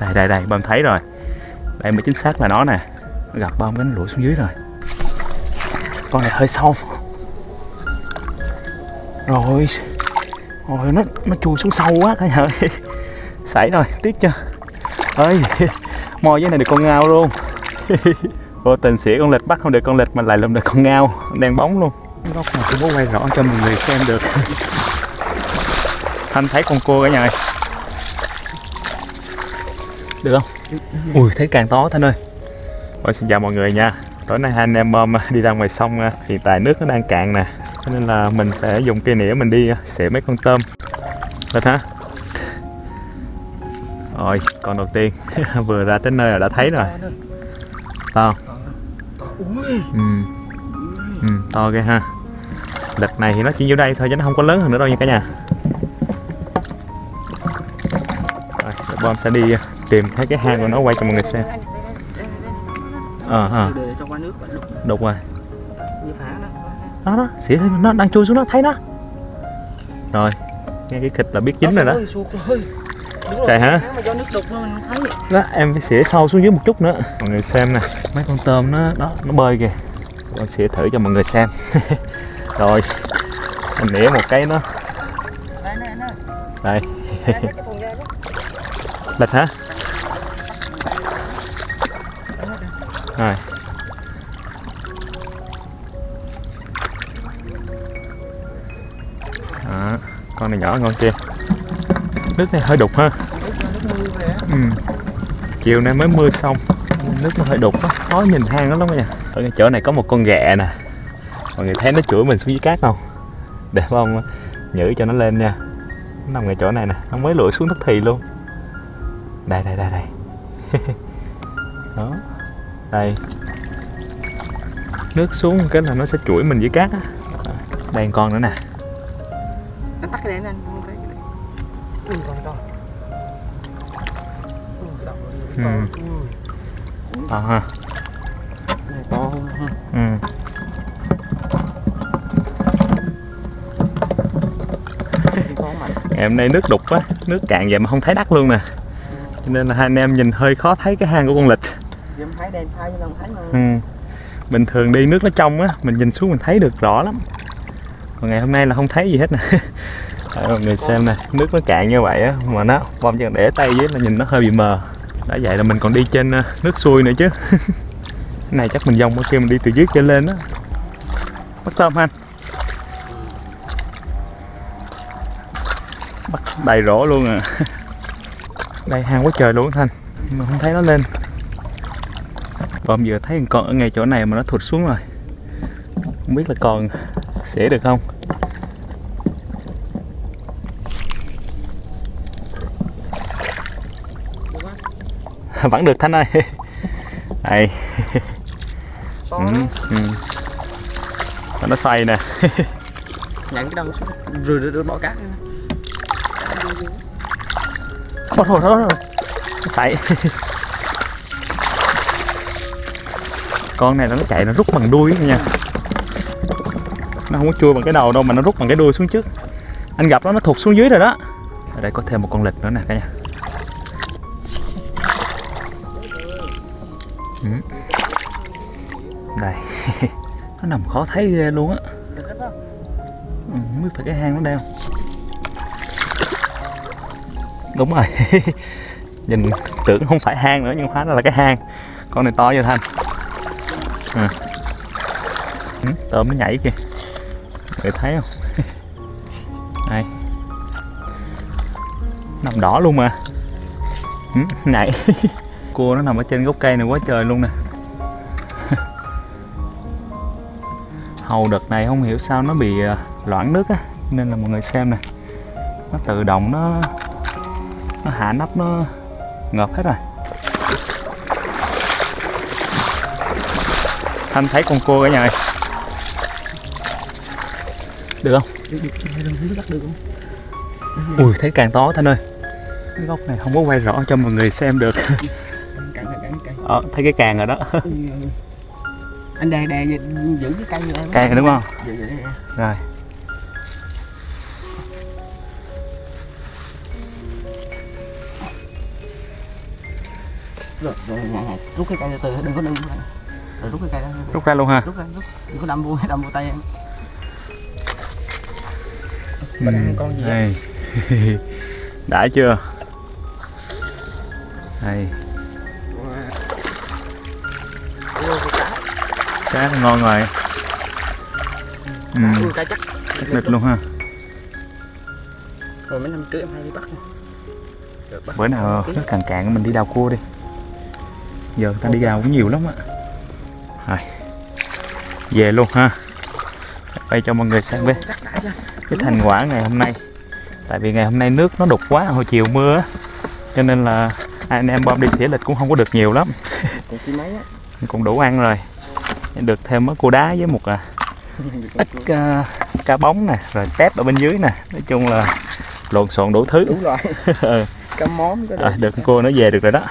đây đây đây bơm thấy rồi. Đây mới chính xác là nó nè. Nó gặp bơm cái lụi xuống dưới rồi. Con này hơi sâu. Rồi. Rồi nó nó chui xuống sâu quá. Cả nhà ơi xảy rồi tiếc chưa? Ơi mò với này được con ngao luôn. Vô tình xỉa con lịch bắt không được con lịch mà lại lùm được con ngao. Đang bóng luôn. Góc này cũng có quay rõ cho mọi người xem được. Thanh thấy con cua cả nhà ơi được không? Ui thấy càng to thanh ơi. Ôi, xin chào mọi người nha. Tối nay hai anh em um, đi ra ngoài sông uh, hiện tại nước nó đang cạn nè. Cho nên là mình sẽ dùng cây nĩa mình đi uh, xẻ mấy con tôm. Lịch hả? Rồi con đầu tiên. Vừa ra tới nơi là đã thấy rồi. To không? ừ. ừ to ghê ha. Đợt này thì nó chỉ vô đây thôi chứ nó không có lớn hơn nữa đâu nha cả nhà. Rồi bom sẽ đi uh, tìm thấy cái hang của nó quay cho mọi người xem. Ờ à, vẫn đục. Rồi. Đó đó. Xỉa nó đang chui xuống nó thấy nó. Rồi nghe cái kịch là biết dính rồi đó. Trời hả? đó em phải xỉa sâu xuống dưới một chút nữa. Mọi người xem nè mấy con tôm nó đó nó bơi kìa. Con xỉa thử cho mọi người xem. Rồi mình nĩa một cái nó. Đây này này rồi. Đó, con này nhỏ ngon con kia. Nước này hơi đục ha. Ừ. chiều nay mới mưa xong nước nó hơi đục đó. khó nhìn hang lắm nha. Ở cái chỗ này có một con ghẹ nè. Mọi người thấy nó chửi mình xuống dưới cát không? Để không nhử cho nó lên nha. Nó nằm ngay chỗ này nè nó mới lội xuống tức thì luôn. Đây đây đây đây. Đó đây. Nước xuống cái là nó sẽ chuỗi mình dưới cát á. Đây con nữa nè. Anh tắt cái đèn lên không thấy cái đèn ui con to. Ui cái đầu Ừ. nó to. Ui. To ha. Này to ha. Ừ. ngày hôm nay nước đục á nước cạn vậy mà không thấy đất luôn nè. Cho nên là hai anh em nhìn hơi khó thấy cái hang của con lịch giờ thấy đèn thấy mà. Ừ. bình thường đi nước nó trong á mình nhìn xuống mình thấy được rõ lắm. Còn ngày hôm nay là không thấy gì hết nè. Đấy, mọi người xem nè nước nó cạn như vậy á mà nó bom chân để tay dưới là nhìn nó hơi bị mờ. Đã vậy là mình còn đi trên ờ, nước xuôi nữa chứ. Cái này chắc mình dòng ở kia mình đi từ dưới kia lên á. Bắt tôm anh bắt đầy rổ luôn à. Đây hang quá trời luôn thanh. Mà không thấy nó lên bom vừa thấy con ở ngay chỗ này mà nó thụt xuống rồi. Không biết là còn xỉa được không? Vẫn được thanh ơi. To ừ, ừ. Nó xoay nè. Nhận cái đầu xuống rồi rồi rồi bỏ Ôi thôi thôi thôi. Nó Con này nó chạy nó rút bằng đuôi nha. Nó không có chui bằng cái đầu đâu mà nó rút bằng cái đuôi xuống trước. Anh gặp nó nó thụt xuống dưới rồi đó. Ở đây có thêm một con lịch nữa nè cả nhà. Ừ. Đây. Nó nằm khó thấy ghê luôn á. Ừ, Không biết phải cái hang nó đeo. Đúng rồi. Nhìn tưởng không phải hang nữa nhưng hóa ra là cái hang. Con này to như thanh à. Tôm nó nhảy kìa. Người thấy không? Đây. Nằm đỏ luôn mà. Ừ, nhảy. Cua nó nằm ở trên gốc cây này quá trời luôn nè. Hầu đợt này không hiểu sao nó bị ờ, loãng nước á, Nên là mọi người xem nè. Nó tự động nó nó hạ nắp, nó ngợp hết rồi. Thanh thấy con cua cả nhà ơi được không được không ui thấy càng to thanh ơi cái góc này không có quay rõ cho mọi người xem được ờ, thấy cái càng rồi đó anh đè đè giữ cái cây em càng rồi đúng không rồi rồi rồi rút cái cây từ đừng có đừng rồi rút cái cây ra rút ra luôn ha rút ra rút. Đừng có đâm vô đâm vô tay em. Ừ, Bên đây con gì đây. đã chưa? Đây Ui, cá. Ngon rồi. Ừ, cá chắc. Chắc lịch luôn ha. Rồi mấy năm trước em hay đi bắt nè. Được, bắt bữa nào nước càng cạn mình đi đào cua đi. Giờ người ta đi đào cũng nhiều lắm á rồi về luôn ha. Đây cho mọi người xem chưa? cái thành quả ngày hôm nay. Tại vì ngày hôm nay nước nó đục quá hồi chiều mưa cho nên là anh em bom đi xỉa lịch cũng không có được nhiều lắm. Cũng đủ ăn rồi. Được thêm mấy cua đá với một à, ít à, cá bóng nè rồi tép ở bên dưới nè. Nói chung là lộn xộn đủ thứ. Đúng rồi. Ừ. cá móm à, được. cua nó về được rồi đó